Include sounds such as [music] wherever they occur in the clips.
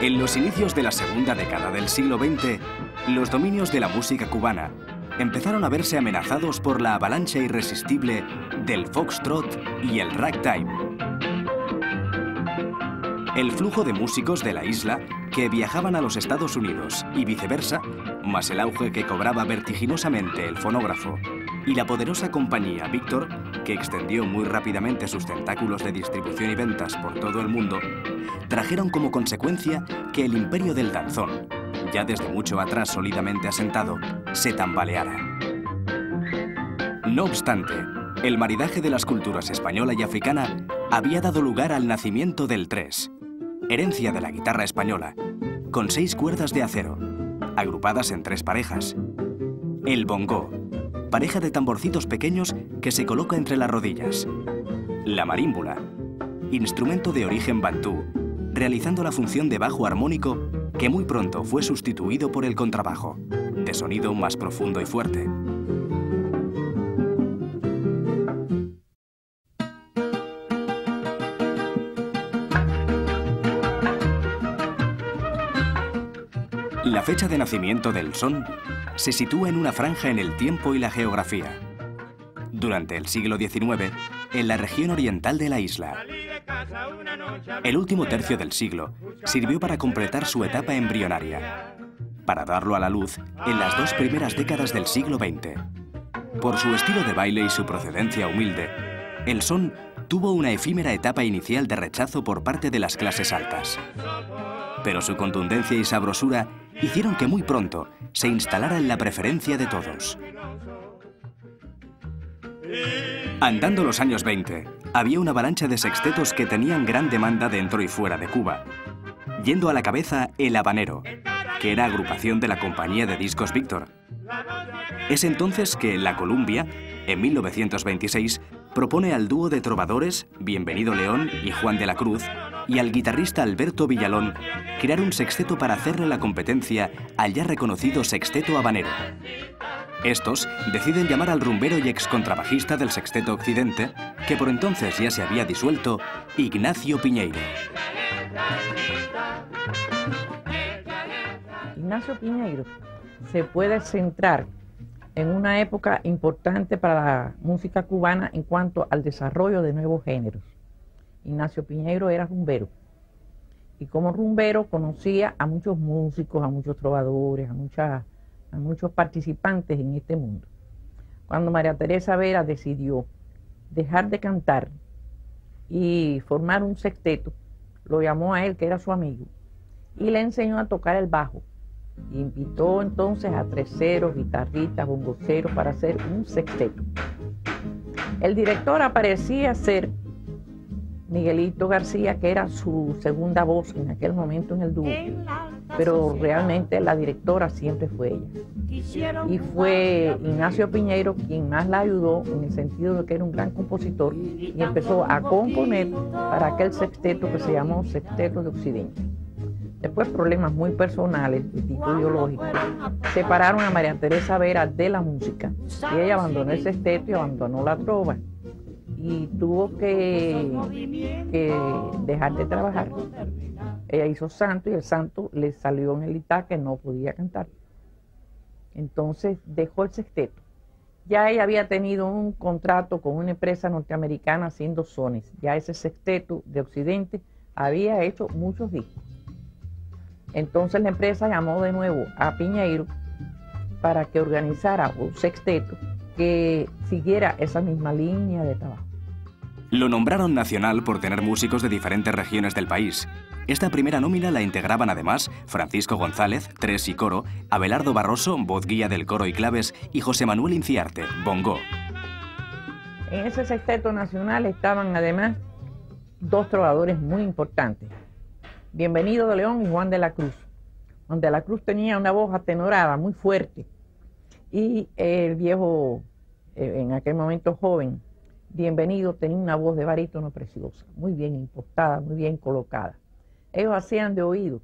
En los inicios de la segunda década del siglo XX, los dominios de la música cubana empezaron a verse amenazados por la avalancha irresistible del foxtrot y el ragtime. El flujo de músicos de la isla que viajaban a los Estados Unidos y viceversa, más el auge que cobraba vertiginosamente el fonógrafo y la poderosa compañía Victor, que extendió muy rápidamente sus tentáculos de distribución y ventas por todo el mundo, trajeron como consecuencia que el imperio del danzón, ya desde mucho atrás sólidamente asentado, se tambaleara. No obstante, el maridaje de las culturas española y africana había dado lugar al nacimiento del tres, herencia de la guitarra española, con seis cuerdas de acero, agrupadas en tres parejas. El bongo, pareja de tamborcitos pequeños que se coloca entre las rodillas. La marímbula, instrumento de origen bantú, realizando la función de bajo armónico que muy pronto fue sustituido por el contrabajo, de sonido más profundo y fuerte. La fecha de nacimiento del son se sitúa en una franja en el tiempo y la geografía. Durante el siglo XIX, en la región oriental de la isla. El último tercio del siglo sirvió para completar su etapa embrionaria, para darlo a la luz en las dos primeras décadas del siglo XX. Por su estilo de baile y su procedencia humilde, el son tuvo una efímera etapa inicial de rechazo por parte de las clases altas. Pero su contundencia y sabrosura hicieron que muy pronto se instalara en la preferencia de todos. Andando los años 20, había una avalancha de sextetos que tenían gran demanda dentro y fuera de Cuba, yendo a la cabeza El Habanero, que era agrupación de la compañía de discos Víctor. Es entonces que la Columbia, en 1926, propone al dúo de trovadores Bienvenido León y Juan de la Cruz y al guitarrista Alberto Villalón crear un sexteto para hacerle la competencia al ya reconocido Sexteto Habanero. Estos deciden llamar al rumbero y ex contrabajista del Sexteto Occidente, que por entonces ya se había disuelto, Ignacio Piñeiro. Ignacio Piñeiro se puede centrar en una época importante para la música cubana en cuanto al desarrollo de nuevos géneros. Ignacio Piñeiro era rumbero y como rumbero conocía a muchos músicos, a muchos trovadores, a muchas a muchos participantes en este mundo. Cuando María Teresa Vera decidió dejar de cantar y formar un sexteto, lo llamó a él, que era su amigo, y le enseñó a tocar el bajo. Invitó entonces a treseros, guitarristas, bongoceros para hacer un sexteto. El director aparecía ser Miguelito García, que era su segunda voz en aquel momento en el dúo, pero realmente la directora siempre fue ella. Y fue Ignacio Piñeiro quien más la ayudó en el sentido de que era un gran compositor y empezó a componer para aquel sexteto que se llamó Sexteto de Occidente. Después problemas muy personales de tipo ideológico. separaron a María Teresa Vera de la música y ella abandonó el sexteto y abandonó la trova y tuvo que, dejar de trabajar. Ella hizo santo y el santo le salió en el Itá que no podía cantar. Entonces dejó el sexteto. Ya ella había tenido un contrato con una empresa norteamericana haciendo sones. Ya ese sexteto de Occidente había hecho muchos discos. Entonces la empresa llamó de nuevo a Piñeiro para que organizara un sexteto que siguiera esa misma línea de trabajo. Lo nombraron nacional por tener músicos de diferentes regiones del país. Esta primera nómina la integraban además Francisco González, tres y coro, Abelardo Barroso, voz guía del coro y claves, y José Manuel Inciarte, bongo. En ese sexteto nacional estaban además dos trovadores muy importantes, Bienvenido de León y Juan de la Cruz. Juan de la Cruz tenía una voz atenorada, muy fuerte, y el viejo, eh, en aquel momento joven, Bienvenido tenía una voz de barítono preciosa, muy bien impostada, muy bien colocada. Ellos hacían de oído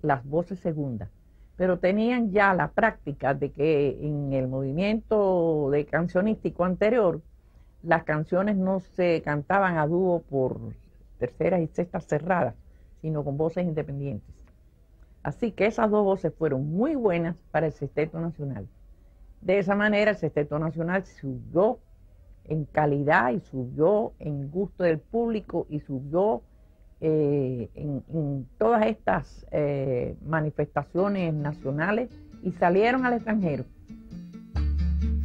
las voces segundas, pero tenían ya la práctica de que en el movimiento de cancionístico anterior, las canciones no se cantaban a dúo por terceras y sextas cerradas, sino con voces independientes. Así que esas dos voces fueron muy buenas para el Sexteto Nacional. De esa manera el Sexteto Nacional subió en calidad y subió en gusto del público y subió eh, en, todas estas eh, manifestaciones nacionales y salieron al extranjero.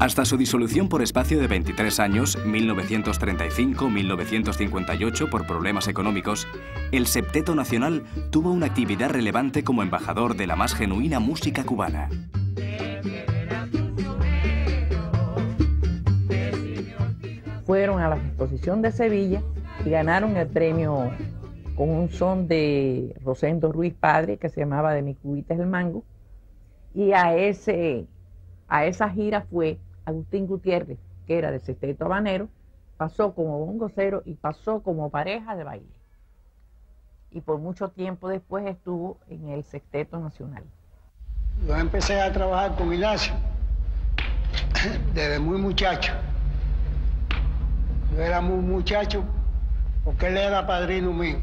Hasta su disolución por espacio de 23 años, 1935-1958, por problemas económicos, el Septeto Nacional tuvo una actividad relevante como embajador de la más genuina música cubana. Fueron a la exposición de Sevilla y ganaron el premio con un son de Rosendo Ruiz Padre que se llamaba De mi cubita el mango. Y a, ese, a esa gira fue Agustín Gutiérrez, que era del Sexteto Habanero, pasó como bongocero y pasó como pareja de baile. Y por mucho tiempo después estuvo en el Sexteto Nacional. Yo empecé a trabajar con Ignacio desde muy muchacho. Yo era muy muchacho porque él era padrino mío.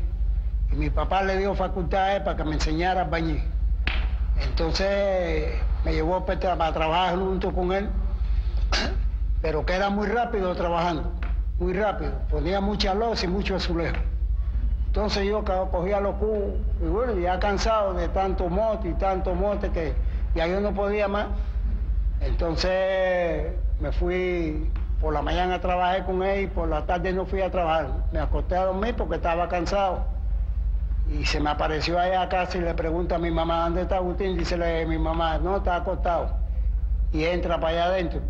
Y mi papá le dio facultades para que me enseñara a bañar. Entonces me llevó para trabajar junto con él [clears throat] pero que era muy rápido trabajando, muy rápido. Ponía mucha losa y mucho azulejo. Entonces yo cogía los cubos y bueno, ya cansado de tanto mote y tanto mote que ya yo no podía más. Entonces me fui por la mañana a trabajar con él y por la tarde no fui a trabajar. Me acosté a dormir porque estaba cansado. Y se me apareció allá a casa y le pregunta a mi mamá, ¿dónde está Agustín? Dice mi mamá, no, está acostado. Y entra para allá adentro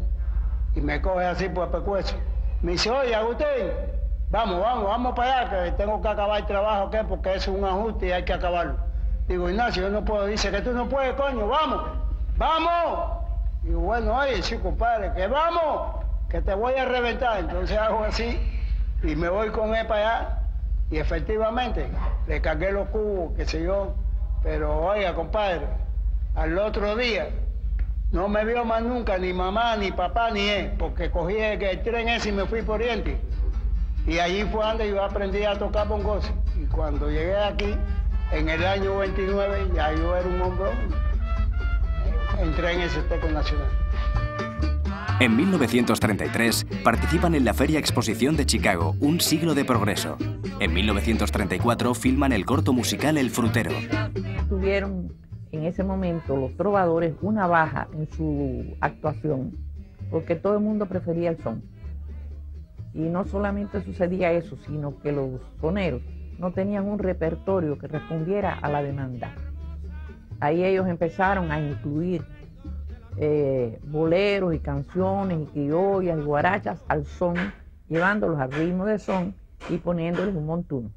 y me coge así por el pecueso. Me dice, oye, Agustín, vamos, vamos, vamos para allá, que tengo que acabar el trabajo, ¿qué? Porque es un ajuste y hay que acabarlo. Digo, Ignacio, yo no puedo. Dice que tú no puedes, coño, vamos, vamos. Digo, bueno, oye, sí, compadre, que vamos, que te voy a reventar. Entonces hago así y me voy con él para allá. Y efectivamente, le cargué los cubos, qué sé yo. Pero oiga, compadre, al otro día no me vio más nunca, ni mamá, ni papá, ni él, porque cogí el, tren ese y me fui por Oriente. Y allí fue donde yo aprendí a tocar bongos. Y cuando llegué aquí, en el año 29, ya yo era un hombre, entré en ese Teco Nacional. En 1933 participan en la Feria Exposición de Chicago, Un siglo de progreso. En 1934 filman el corto musical El Frutero. Tuvieron en ese momento los trovadores una baja en su actuación, porque todo el mundo prefería el son. Y no solamente sucedía eso, sino que los soneros no tenían un repertorio que respondiera a la demanda. Ahí ellos empezaron a incluir eh, boleros y canciones y criollas y guarachas al son, llevándolos al ritmo de son y poniéndoles un montuno.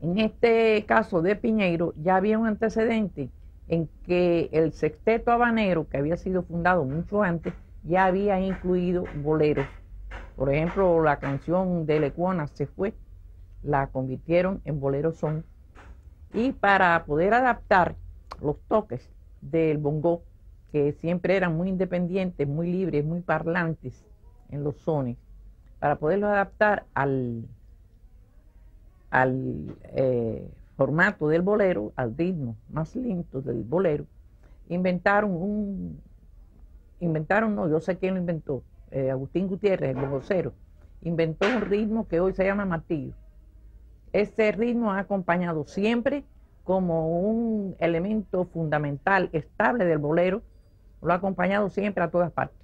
En este caso de Piñeiro ya había un antecedente en que el sexteto habanero, que había sido fundado mucho antes, ya había incluido boleros. Por ejemplo, la canción de Lecuona se fue, la convirtieron en bolero son. Y para poder adaptar los toques del bongo, que siempre eran muy independientes, muy libres, muy parlantes en los sones, para poderlos adaptar al, al eh, formato del bolero, al ritmo más lento del bolero, inventaron un, inventaron, no, yo sé quién lo inventó, eh, Agustín Gutiérrez, el vocero, inventó un ritmo que hoy se llama martillo. Este ritmo ha acompañado siempre como un elemento fundamental, estable del bolero, lo ha acompañado siempre a todas partes.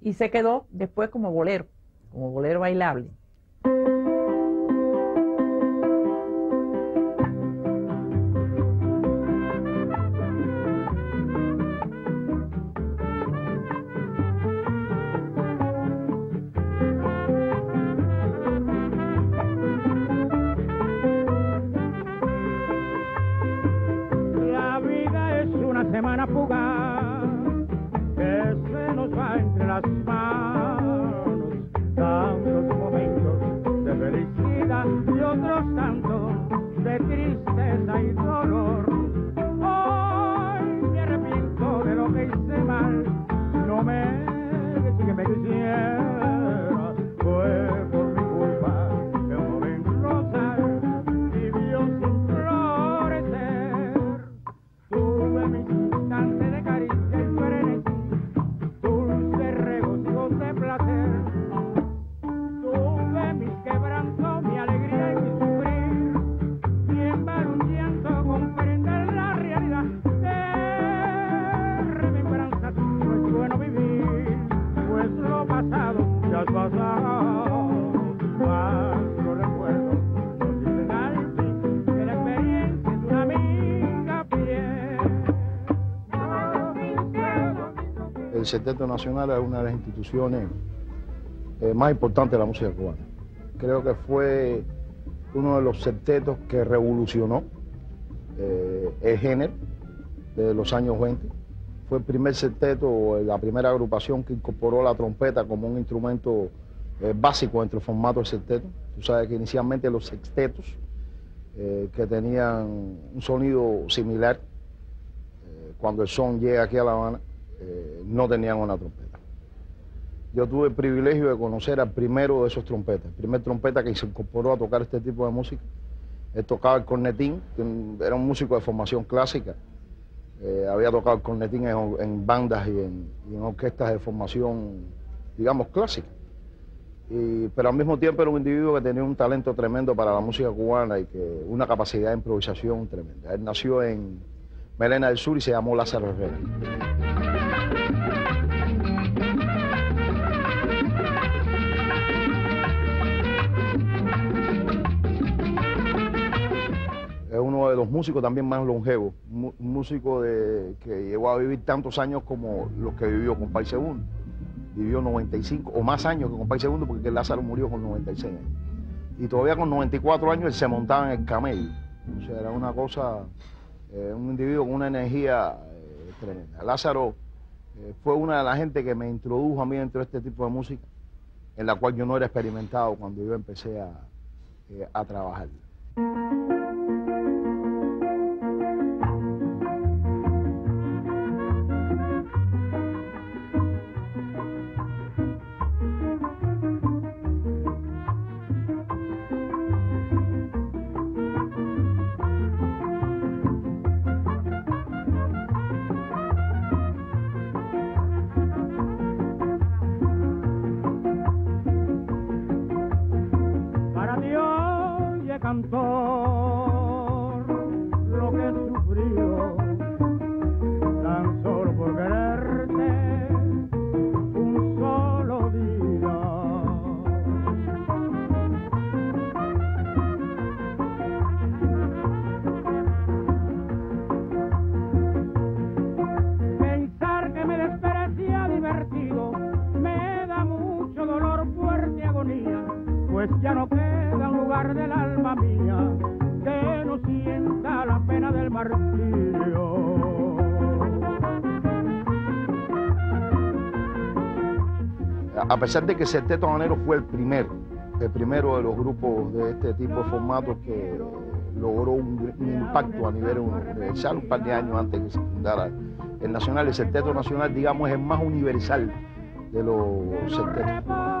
Y se quedó después como bolero, como bolero bailable. Septeto Nacional es una de las instituciones eh, más importantes de la música cubana. Creo que fue uno de los septetos que revolucionó eh, el género de los años 20. Fue el primer septeto, la primera agrupación que incorporó la trompeta como un instrumento eh, básico entre el formato del septeto. Tú sabes que inicialmente los sextetos, que tenían un sonido similar, cuando el son llega aquí a La Habana, no tenían una trompeta yo tuve el privilegio de conocer al primero de esos trompetas, el primer trompeta que se incorporó a tocar este tipo de música. Él tocaba el cornetín, era un músico de formación clásica. Eh, había tocado el cornetín en, bandas y en, orquestas de formación, digamos, clásica. pero al mismo tiempo era un individuo que tenía un talento tremendo para la música cubana y que una capacidad de improvisación tremenda. Él nació en Melena del Sur y se llamó Lázaro Herrera. De los músicos también más longevos, un músico de, que llegó a vivir tantos años como los que vivió con Pai Segundo. Vivió 95 o más años que con Pai Segundo porque Lázaro murió con 96 años. Y todavía con 94 años él se montaba en el camello. O sea, era una cosa, eh, un individuo con una energía eh, tremenda. Lázaro eh, fue una de las gente que me introdujo a mí dentro de este tipo de música, en la cual yo no era experimentado cuando yo empecé a, a trabajar. A pesar de que Septeto Manero fue el primero, el primero de los grupos de este tipo de formatos que logró un, impacto a nivel universal un par de años antes que se fundara el Nacional. El Septeto Nacional, digamos, es el más universal de los septetos.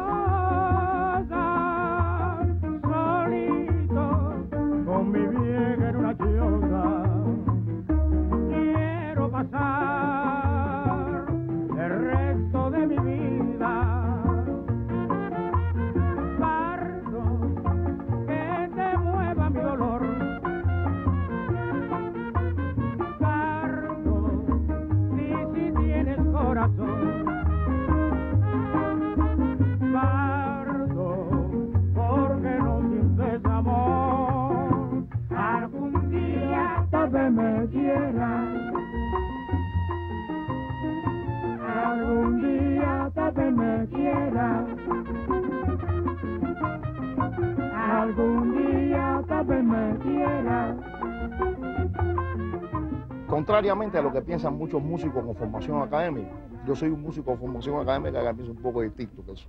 Contrariamente a lo que piensan muchos músicos con formación académica, yo soy un músico con formación académica que pienso un poco distinto que eso.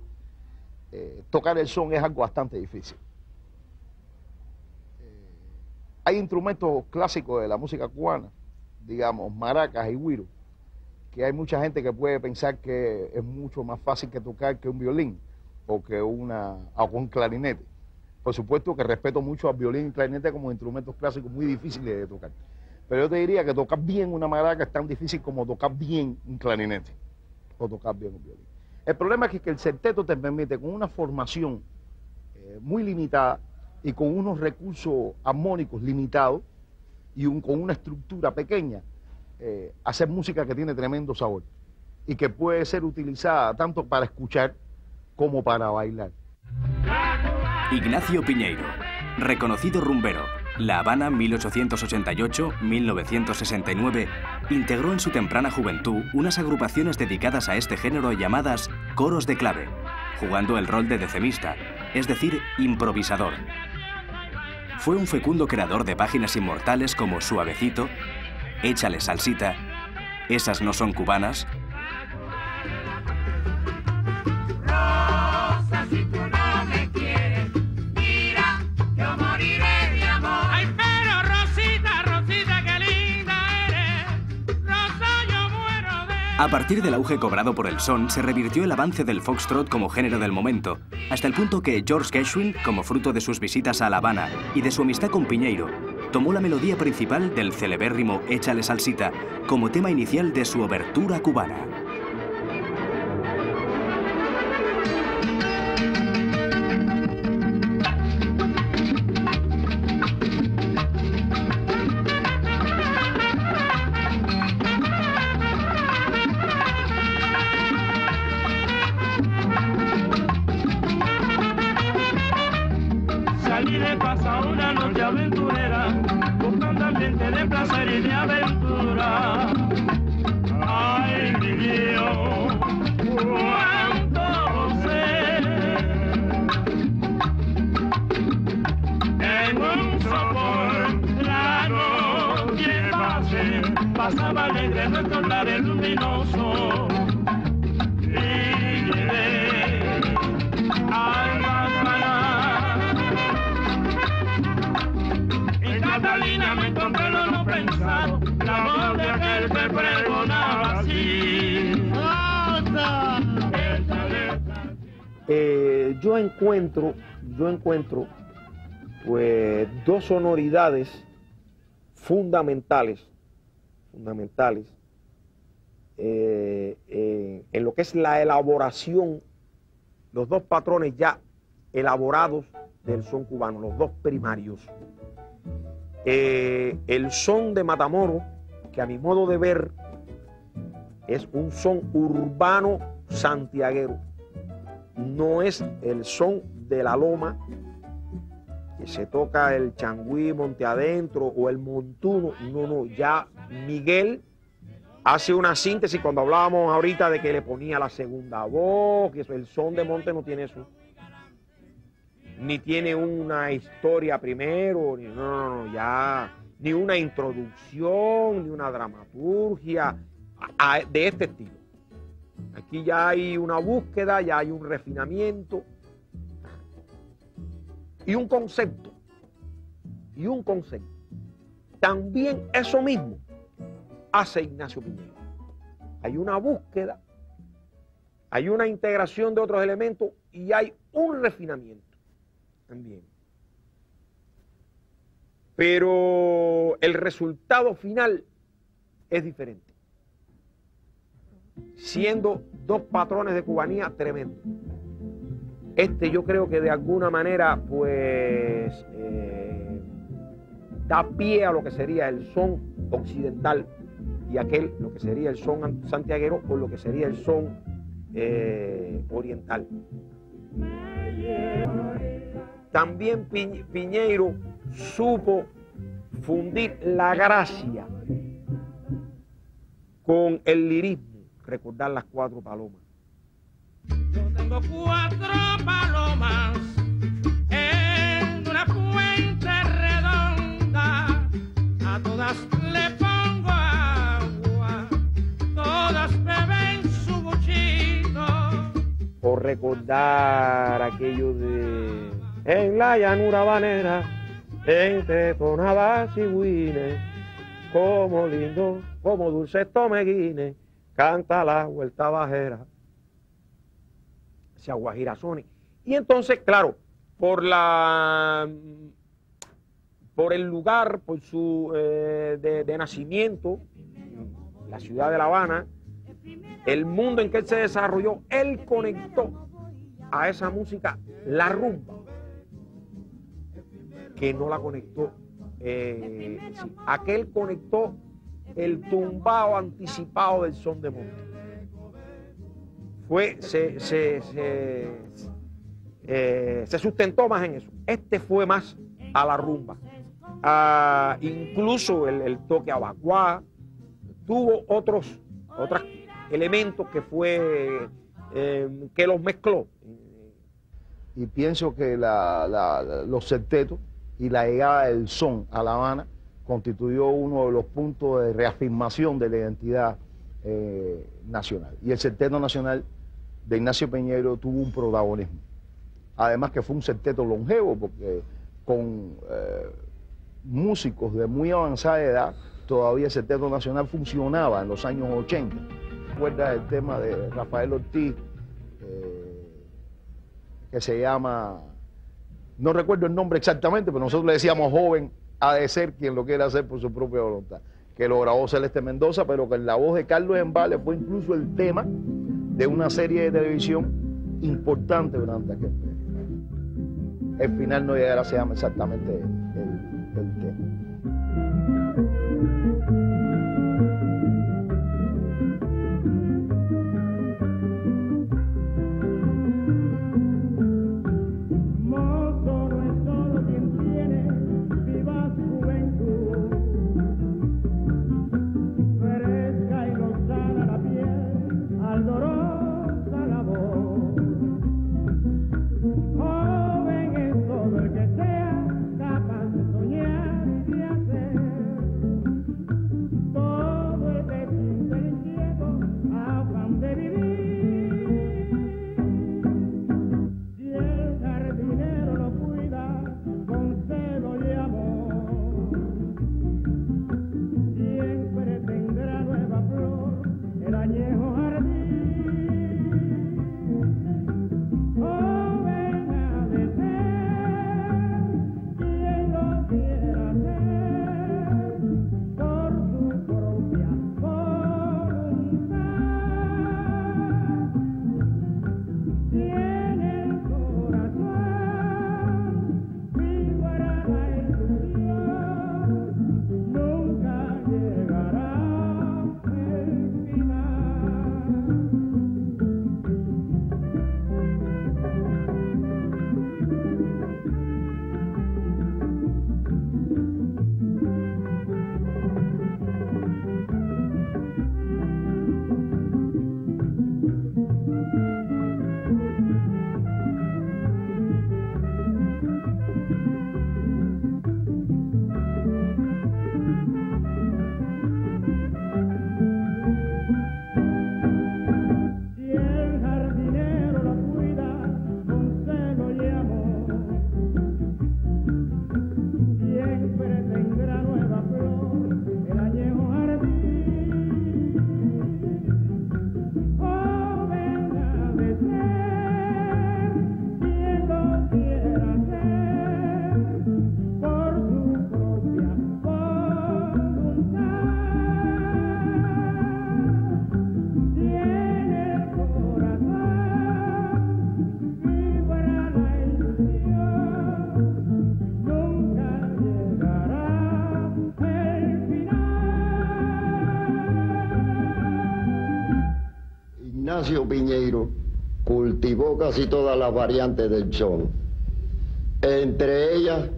Eh, tocar el son es algo bastante difícil. Eh, hay instrumentos clásicos de la música cubana, digamos, maracas y güiro, que hay mucha gente que puede pensar que es mucho más fácil que tocar que un violín o que una, o un clarinete. Por supuesto que respeto mucho al violín y clarinete como instrumentos clásicos muy difíciles de tocar. Pero yo te diría que tocar bien una maraca es tan difícil como tocar bien un clarinete o tocar bien un violín. El problema es que el septeto te permite con una formación eh, muy limitada y con unos recursos armónicos limitados y con una estructura pequeña, eh, hacer música que tiene tremendo sabor y que puede ser utilizada tanto para escuchar como para bailar. Ignacio Piñeiro, reconocido rumbero La Habana 1888-1969 integró en su temprana juventud unas agrupaciones dedicadas a este género llamadas coros de clave, jugando el rol de decemista, es decir, improvisador. Fue un fecundo creador de páginas inmortales como Suavecito, Échale salsita, Esas no son cubanas, A partir del auge cobrado por el son, se revirtió el avance del foxtrot como género del momento, hasta el punto que George Gershwin, como fruto de sus visitas a La Habana y de su amistad con Piñeiro, tomó la melodía principal del celebérrimo Échale salsita como tema inicial de su obertura cubana. Encuentro, yo encuentro pues dos sonoridades fundamentales, fundamentales eh, eh, en lo que es la elaboración, los dos patrones ya elaborados del son cubano, los dos primarios. el son de Matamoro, que a mi modo de ver es un son urbano santiaguero no es el son de la loma que se toca el changüí monte adentro o el montuno, no, no, ya Miguel hace una síntesis cuando hablábamos ahorita de que le ponía la segunda voz, que el son de monte no tiene eso. Ni tiene una historia primero, ni, no, no, no, ya, ni una introducción, ni una dramaturgia de este estilo. Aquí ya hay una búsqueda, ya hay un refinamiento y un concepto. Y un concepto. También eso mismo hace Ignacio Piñero. Hay una búsqueda, hay una integración de otros elementos y hay un refinamiento también. Pero el resultado final es diferente siendo dos patrones de cubanía tremendos. Este yo creo que de alguna manera pues eh, da pie a lo que sería el son occidental y aquel lo que sería el son santiaguero o lo que sería el son eh, oriental. También Piñeiro supo fundir la gracia con el lirismo recordar las cuatro palomas. Yo tengo cuatro palomas en una fuente redonda, a todas le pongo agua, todas beben su buchito. Por recordar aquello de en la llanura banera, entre tonadas y guines, como lindo, como dulce tomeguines canta la vuelta bajera, hacia Guajirazones. Y entonces, claro, por la por el lugar, por su eh, de, nacimiento, la ciudad de La Habana, el mundo en que él se desarrolló, él conectó a esa música la rumba, que no la conectó, eh, aquel conectó el tumbao anticipado del son de monte. Fue, se, se, eh, se, sustentó más en eso. Este fue más a la rumba, ah, incluso el, el toque abacuá, tuvo otros, otros elementos que fue, eh, que los mezcló. y pienso que la- la- los septetos y la llegada del son a La Habana constituyó uno de los puntos de reafirmación de la identidad eh, nacional. Y el septeto nacional de Ignacio Peñero tuvo un protagonismo. Además que fue un septeto longevo, porque con eh, músicos de muy avanzada edad, todavía el septeto nacional funcionaba en los años 80. ¿Recuerdas el tema de Rafael Ortiz? eh, que se llama, no recuerdo el nombre exactamente, pero nosotros le decíamos joven, ha de ser quien lo quiera hacer por su propia voluntad, que lo grabó Celeste Mendoza, pero que en la voz de Carlos Embale fue incluso el tema de una serie de televisión importante durante aquel periodo. El final no llegará, se llama exactamente Piñeiro cultivó casi todas las variantes del son, entre ellas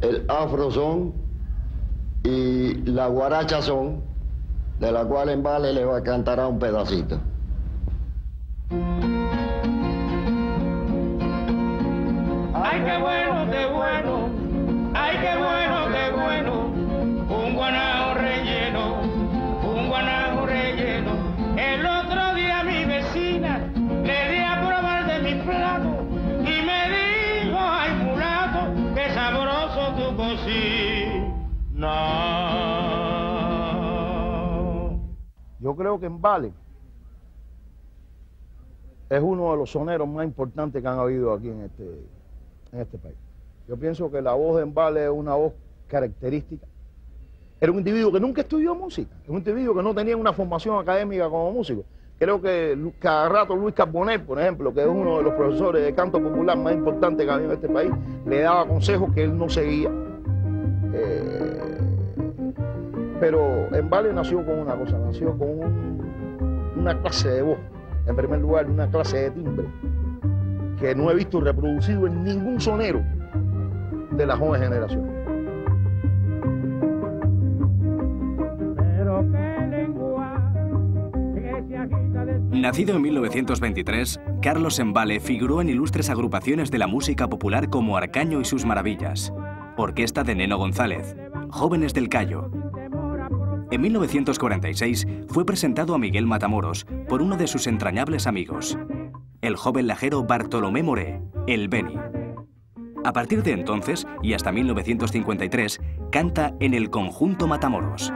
el afrozón y la guaracha son, de la cual en Vale le va a cantar un pedacito. Creo que en Vale es uno de los soneros más importantes que han habido aquí en este, en este país. Yo pienso que la voz de Embale es una voz característica. Era un individuo que nunca estudió música, un individuo que no tenía una formación académica como músico. Creo que cada rato Luis Carbonell, por ejemplo, que es uno de los profesores de canto popular más importantes que ha habido en este país, le daba consejos que él no seguía. Eh, pero en Vale nació con una cosa, nació con una clase de voz, en primer lugar, una clase de timbre, que no he visto reproducido en ningún sonero de la joven generación. Nacido en 1923, Carlos Embale figuró en ilustres agrupaciones de la música popular como Arcaño y sus maravillas, Orquesta de Neno González, Jóvenes del Cayo, en 1946 fue presentado a Miguel Matamoros por uno de sus entrañables amigos, el joven lajero Bartolomé Moré, el Beni. A partir de entonces y hasta 1953, canta en el conjunto Matamoros.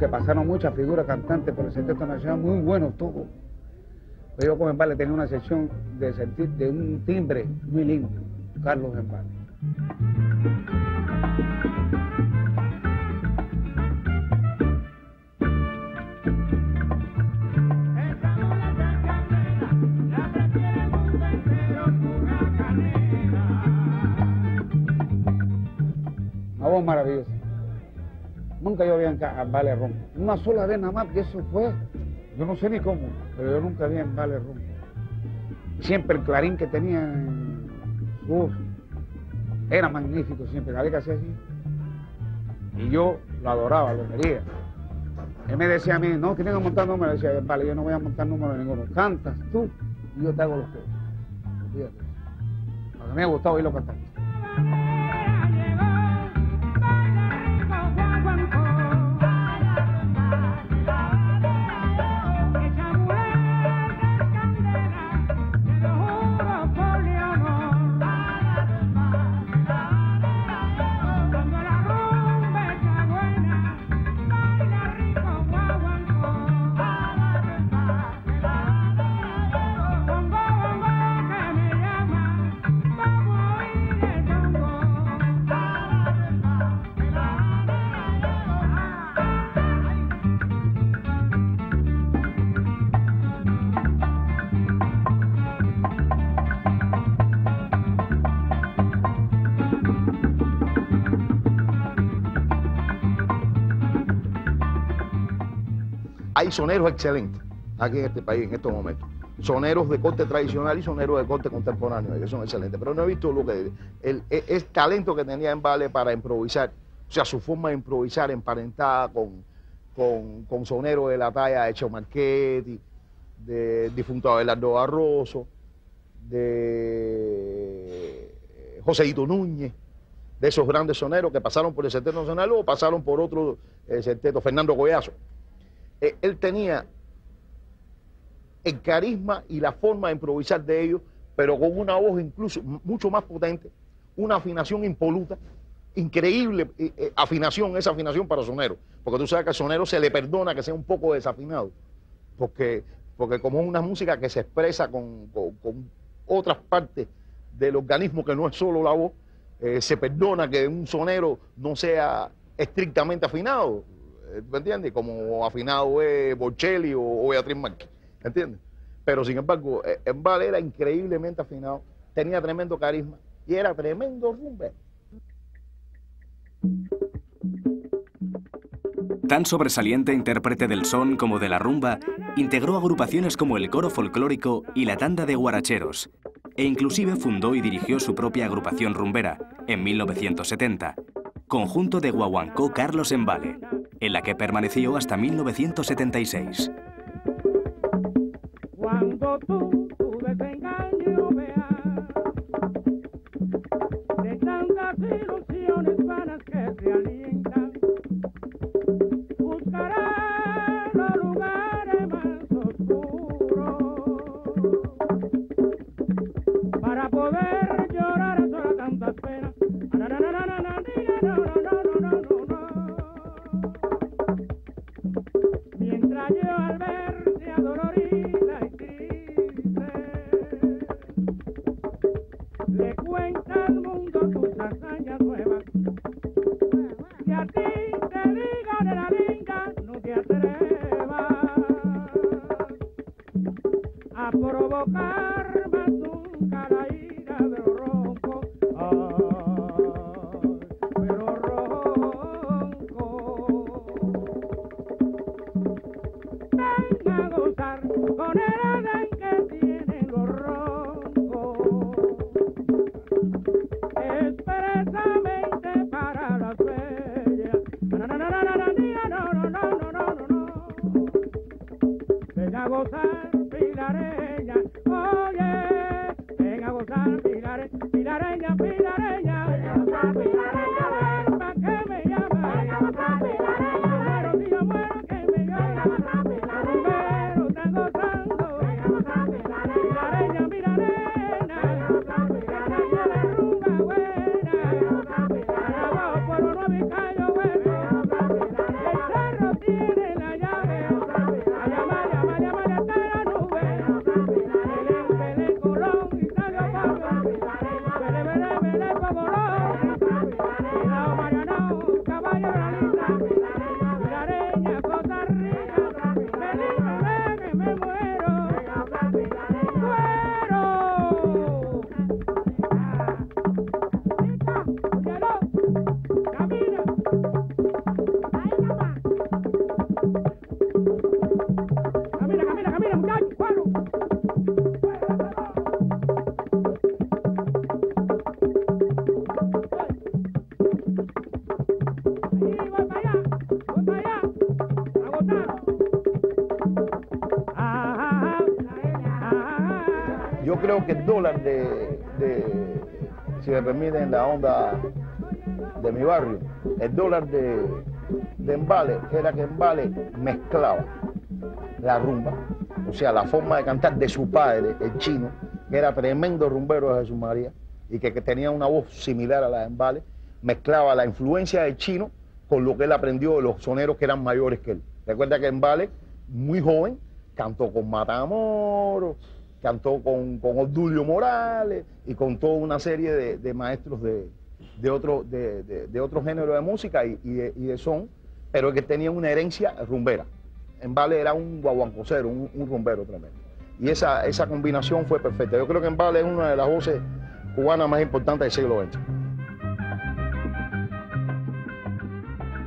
Aunque pasaron muchas figuras cantantes por el Centro Nacional, muy buenos todos. Pero yo con Embale tenía una sección de, de un timbre muy lindo, Carlos Embale. Nunca yo vi en Vale Ron. Una sola vez nada más, que eso fue. Yo no sé ni cómo, pero yo nunca vi en Vale Ron. Siempre el clarín que tenía en era magnífico siempre, vez que hacía así. Y yo lo adoraba, lo quería. Él me decía a mí, no, tienes que montar números. Decía, vale, yo no voy a montar números ninguno. Cantas tú y yo te hago los coros. Me ha gustado oírlo cantar. Hay soneros excelentes aquí en este país en estos momentos. Soneros de corte tradicional y soneros de corte contemporáneo, que son excelentes. Pero no he visto lo que el, talento que tenía en Vale para improvisar, o sea, su forma de improvisar emparentada con, con, soneros de la talla de Marchetti, de difunto Abelardo Barroso, de Joséito Núñez, de esos grandes soneros que pasaron por el Centeno Nacional o pasaron por otro eh, Fernando Goyazo. Eh, él tenía el carisma y la forma de improvisar de ellos, pero con una voz incluso mucho más potente, una afinación impoluta, increíble eh, eh, afinación, esa afinación para sonero, porque tú sabes que al sonero se le perdona que sea un poco desafinado, porque, porque como es una música que se expresa con, otras partes del organismo que no es solo la voz, se perdona que un sonero no sea estrictamente afinado. ¿Me entiendes? Como afinado es Bocelli o, Beatriz Márquez, ¿entiendes? Pero sin embargo, eh, en Val era increíblemente afinado, tenía tremendo carisma y era tremendo rumbe. Tan sobresaliente intérprete del son como de la rumba, integró agrupaciones como el Coro Folclórico y la Tanda de Guaracheros, e inclusive fundó y dirigió su propia agrupación rumbera en 1970, conjunto de Guaguancó Carlos Embale, en la que permaneció hasta 1976. Cuando tú, tu si me permiten, la onda de mi barrio, el dólar de, de Embale era que Embale mezclaba la rumba, o sea, la forma de cantar de su padre, el chino, que era tremendo rumbero de Jesús María y que, que tenía una voz similar a la de Embale, mezclaba la influencia del chino con lo que él aprendió de los soneros que eran mayores que él. Recuerda que Embale, muy joven, cantó con Matamoros, cantó con, con Obdulio Morales y con toda una serie de, de maestros de, de otro, de, de- otro género de música y, y de, son, pero que tenía una herencia rumbera. En Vale era un guaguancocero, un, un rumbero tremendo. Y esa, esa combinación fue perfecta. Yo creo que en Vale es una de las voces cubanas más importantes del siglo XX.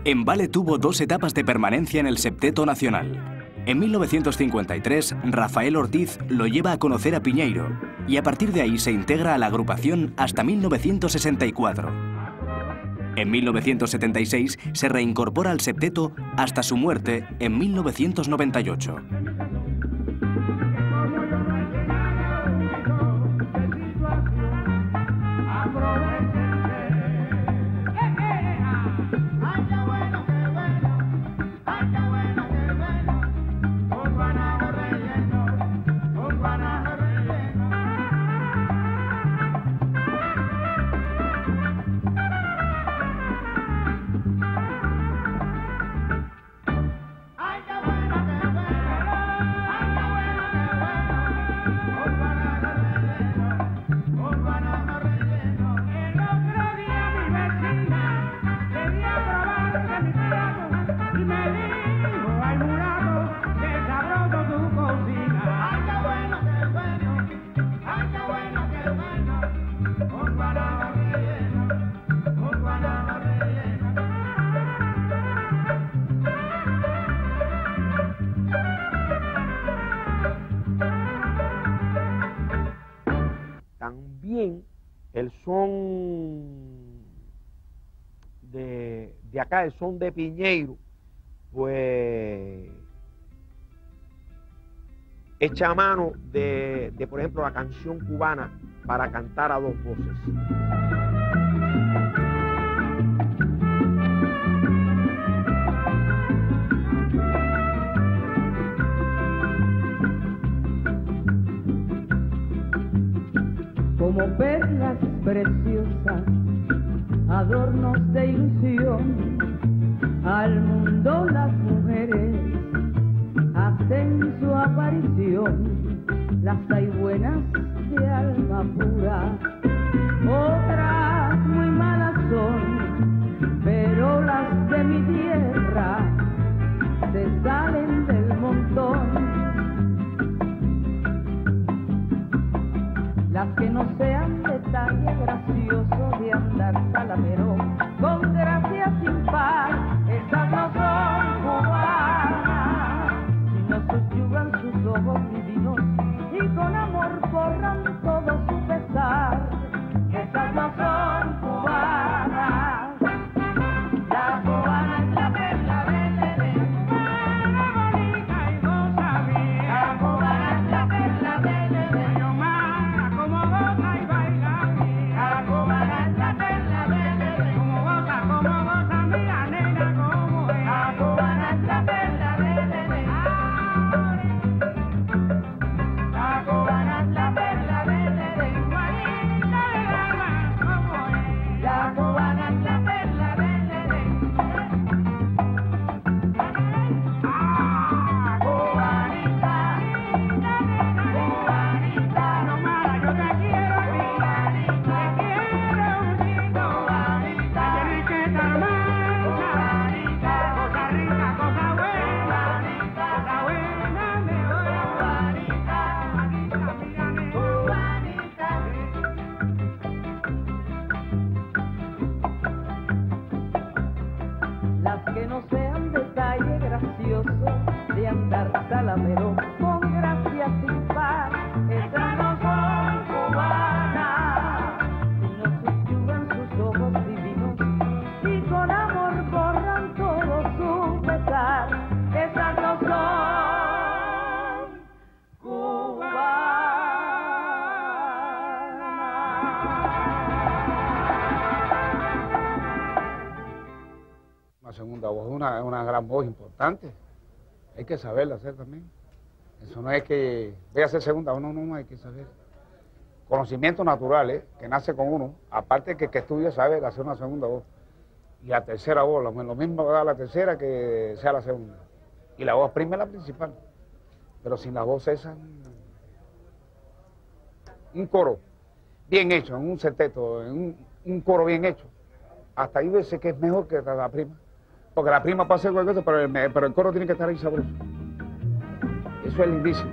Embale tuvo dos etapas de permanencia en el septeto nacional. En 1953, Rafael Ortiz lo lleva a conocer a Piñeiro y a partir de ahí se integra a la agrupación hasta 1964. En 1976 se reincorpora al septeto hasta su muerte en 1998. El son de Piñeiro, pues echa mano de, de, por ejemplo, la canción cubana para cantar a dos voces. Hay que saberla hacer también. Eso no es que voy a hacer segunda voz, no, hay que saber. Conocimientos naturales que nace con uno, aparte que que estudia sabe hacer una segunda voz. Y la tercera voz, lo, mismo da la tercera que sea la segunda. Y la voz prima es la principal. Pero sin la voz esa, un coro bien hecho, en un septeto, en un, coro bien hecho, hasta ahí veces que es mejor que la prima. Porque la prima puede hacer cualquier cosa, pero el, pero el coro tiene que estar ahí sabroso. Eso es lindísimo.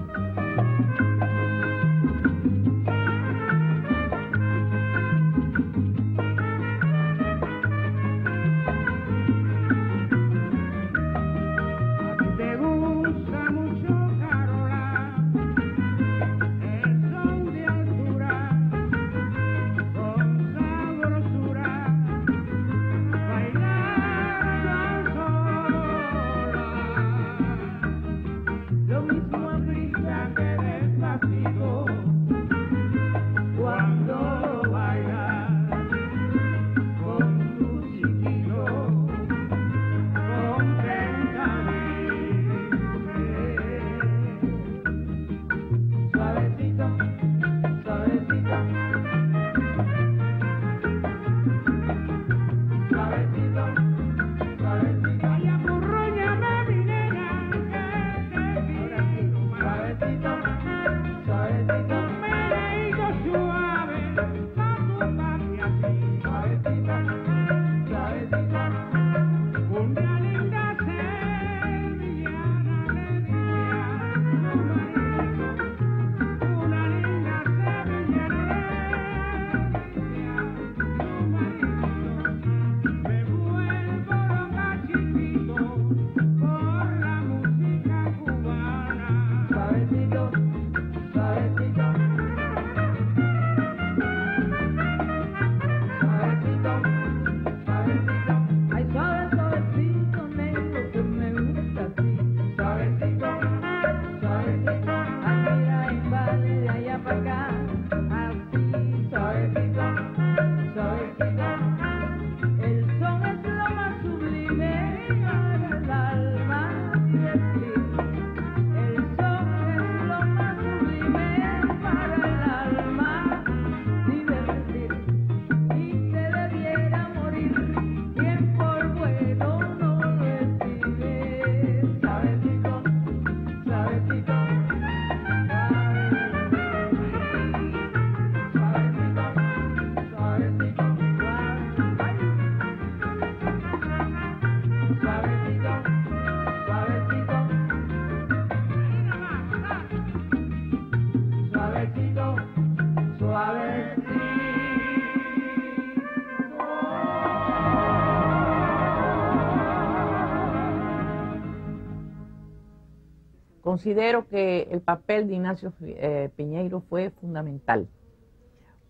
Considero que el papel de Ignacio eh, Piñeiro fue fundamental,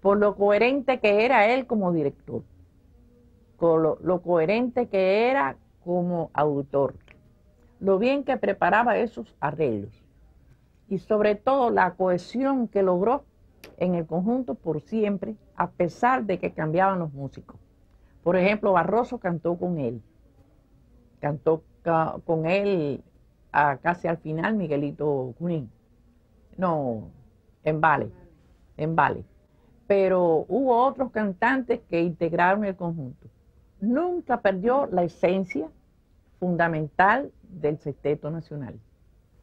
por lo coherente que era él como director, con lo, lo coherente que era como autor, lo bien que preparaba esos arreglos y sobre todo la cohesión que logró en el conjunto por siempre, a pesar de que cambiaban los músicos. Por ejemplo, Barroso cantó con él, cantó ca- con él a- casi al final Miguelito Junín. No, en Vale, en Vale. Pero hubo otros cantantes que integraron el conjunto. Nunca perdió la esencia fundamental del sexteto nacional.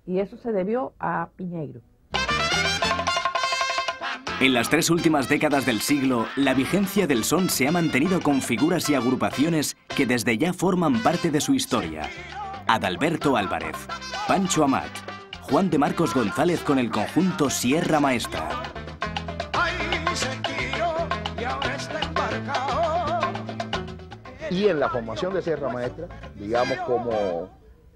Y eso se debió a Piñeiro. En las tres últimas décadas del siglo, la vigencia del son se ha mantenido con figuras y agrupaciones que desde ya forman parte de su historia. Adalberto Álvarez, Pancho Amat, Juan de Marcos González con el conjunto Sierra Maestra. y en la formación de Sierra Maestra, digamos como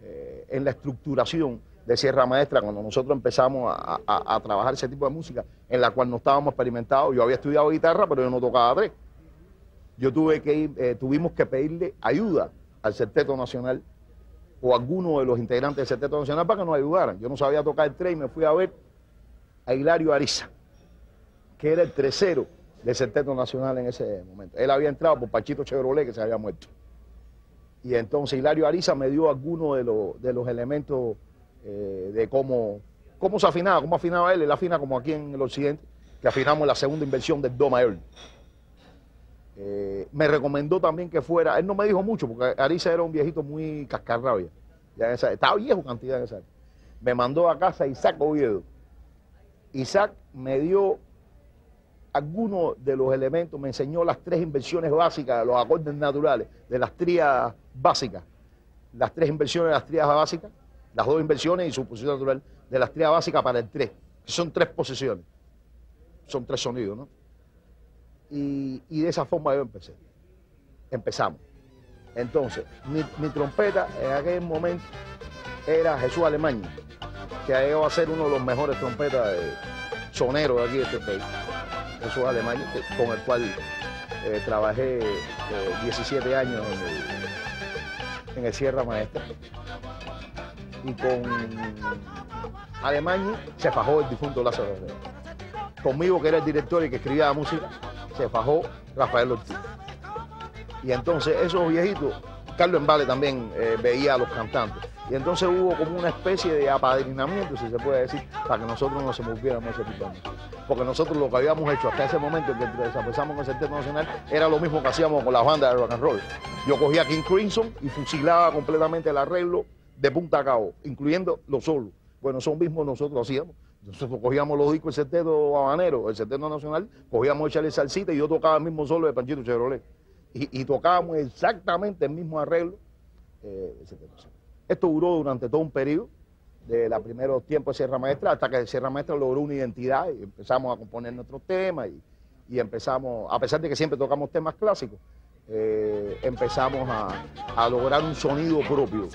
eh, en la estructuración de Sierra Maestra, cuando nosotros empezamos a, a- a trabajar ese tipo de música, en la cual no estábamos experimentados. Yo había estudiado guitarra, pero yo no tocaba tres. Yo tuve que ir, eh, tuvimos que pedirle ayuda al Septeto Nacional o alguno de los integrantes del Septeto Nacional para que nos ayudaran. Yo no sabía tocar el tres y me fui a ver a Hilario Ariza, que era el tercero del Septeto Nacional en ese momento. Él había entrado por Pachito Chevrolet, que se había muerto. Y entonces Hilario Ariza me dio algunos de los, de los elementos eh, de cómo, cómo se afinaba, cómo afinaba él. Él afina como aquí en el occidente, que afinamos la segunda inversión del Do mayor. Eh, me recomendó también que fuera, él no me dijo mucho, porque Ariza era un viejito muy cascarrabia. Ya estaba viejo cantidad en esa. Me mandó a casa Isaac Oviedo. Isaac me dio algunos de los elementos, me enseñó las tres inversiones básicas de los acordes naturales, de las trías básicas, las tres inversiones de las trías básicas, las dos inversiones y su posición natural de las trías básicas para el tres, son tres posiciones, son tres sonidos, ¿no? Y, de esa forma yo empecé, empezamos. Entonces, mi, trompeta en aquel momento era Jesús Alemán, que ha llegado a ser uno de los mejores trompetas soneros de aquí de este país. Jesús Alemán, con el cual eh, trabajé eh, 17 años en el, en el Sierra Maestra. Y con Alemán se fajó el difunto Lázaro. Conmigo, que era el director y que escribía la música, se fajó Rafael Ortiz. Y entonces esos viejitos, Carlos Embale también eh, veía a los cantantes. Y entonces hubo como una especie de apadrinamiento, si se puede decir, para que nosotros nos envolviéramos en ese tipo. Porque nosotros lo que habíamos hecho hasta ese momento que empezamos con el Septeto Nacional era lo mismo que hacíamos con las bandas de rock and roll. Yo cogía King Crimson y fusilaba completamente el arreglo de punta a cabo, incluyendo los solos. Bueno, eso mismo nosotros hacíamos. Nosotros cogíamos los discos del Septeto Habanero, el Septeto Nacional, cogíamos echarle salsita y yo tocaba el mismo solo de Panchito Chevrolet. Y, tocábamos exactamente el mismo arreglo eh. Esto duró durante todo un periodo, de los primeros tiempos de Sierra Maestra, hasta que Sierra Maestra logró una identidad y empezamos a componer nuestros temas y, y empezamos, a pesar de que siempre tocamos temas clásicos, eh, empezamos a, a lograr un sonido propio.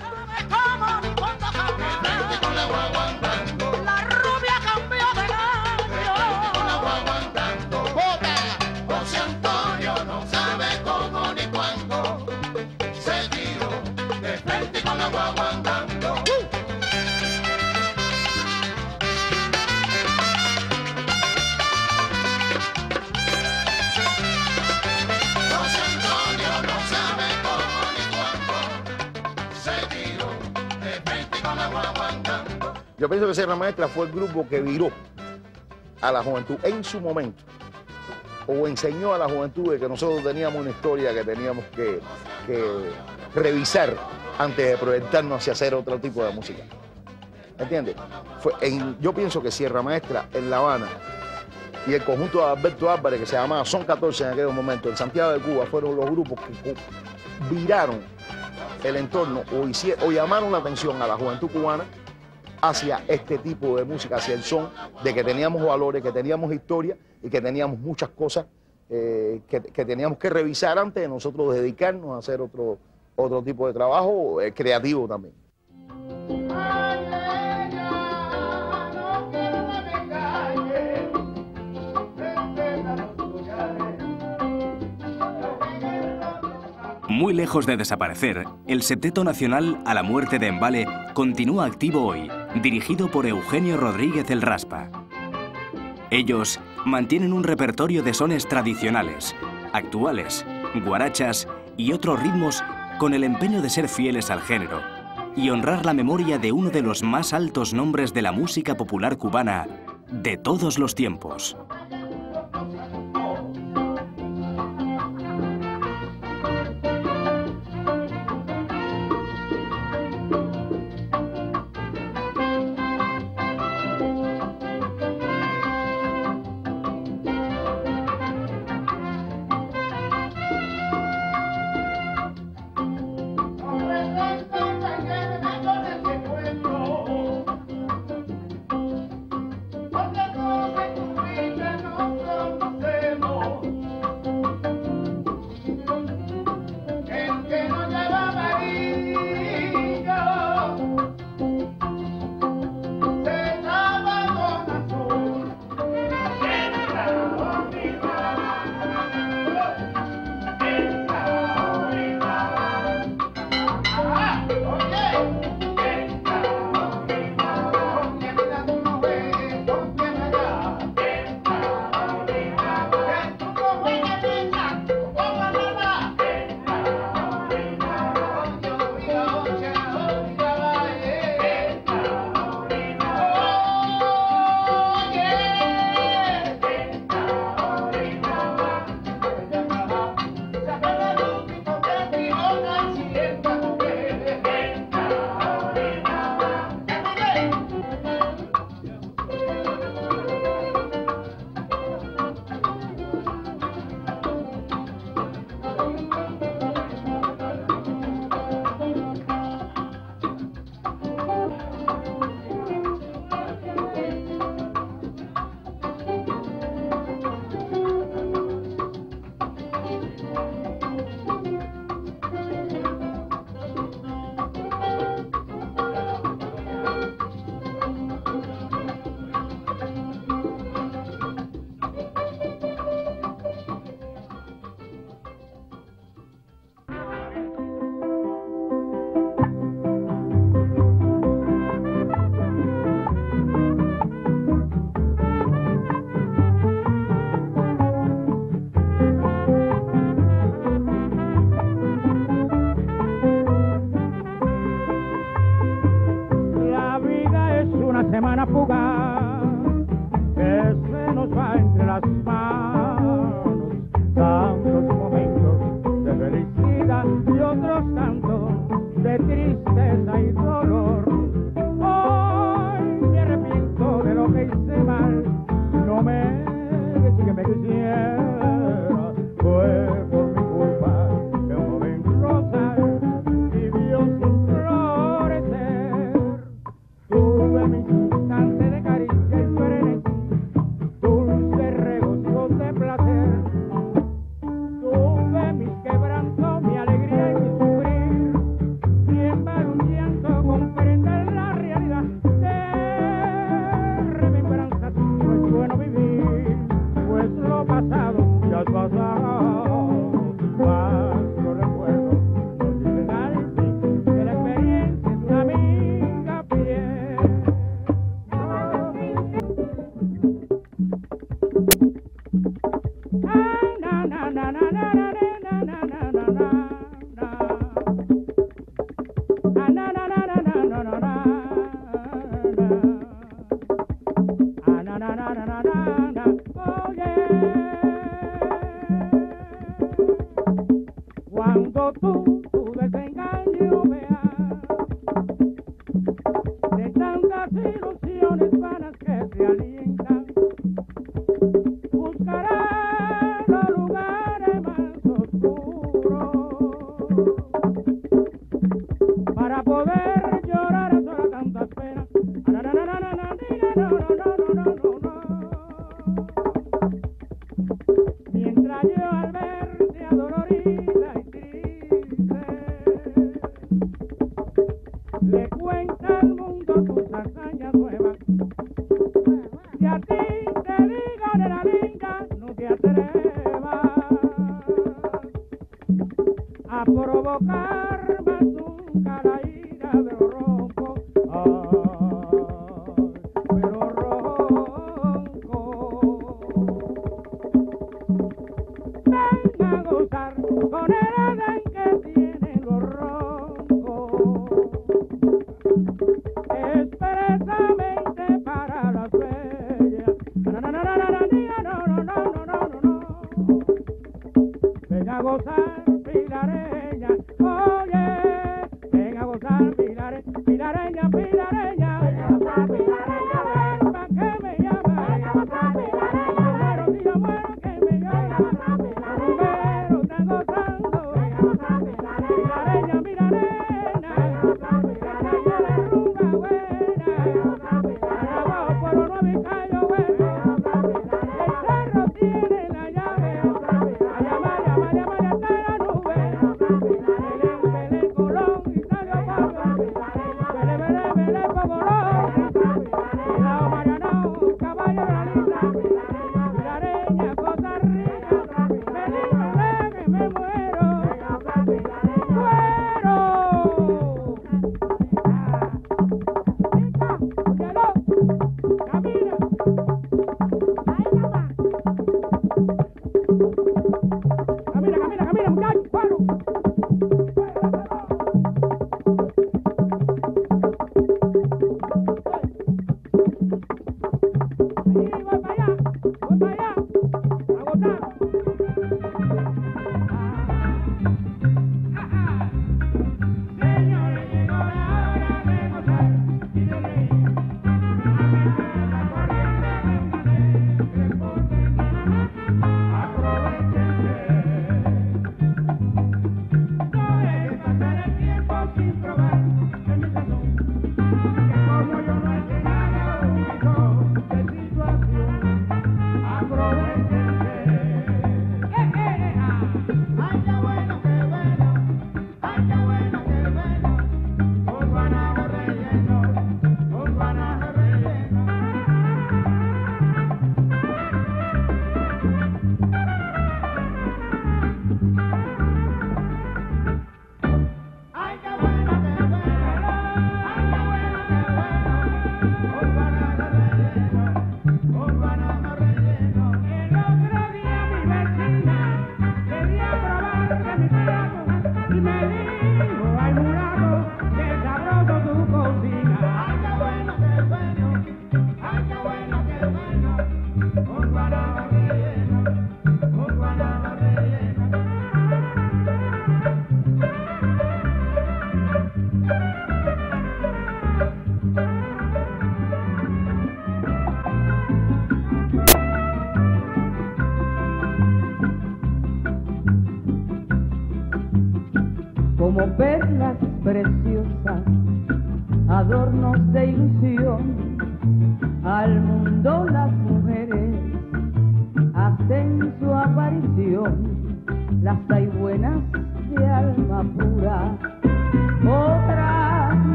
Yo pienso que Sierra Maestra fue el grupo que viró a la juventud en su momento, o enseñó a la juventud de que nosotros teníamos una historia que teníamos que, revisar antes de proyectarnos hacia hacer otro tipo de música. ¿Entiendes? Fue en- yo pienso que Sierra Maestra en La Habana y el conjunto de Alberto Álvarez, que se llamaba Son 14 en aquel momento, en Santiago de Cuba, fueron los grupos que viraron el entorno o, hicie- o llamaron la atención a la juventud cubana hacia este tipo de música, hacia el son, de que teníamos valores, que teníamos historia y que teníamos muchas cosas eh, que, teníamos que revisar antes de nosotros dedicarnos a hacer otro, otro tipo de trabajo eh, creativo también. Muy lejos de desaparecer, el Septeto Nacional a la muerte de Embale continúa activo hoy, dirigido por Eugenio Rodríguez el Raspa. Ellos mantienen un repertorio de sones tradicionales, actuales, guarachas y otros ritmos con el empeño de ser fieles al género y honrar la memoria de uno de los más altos nombres de la música popular cubana de todos los tiempos.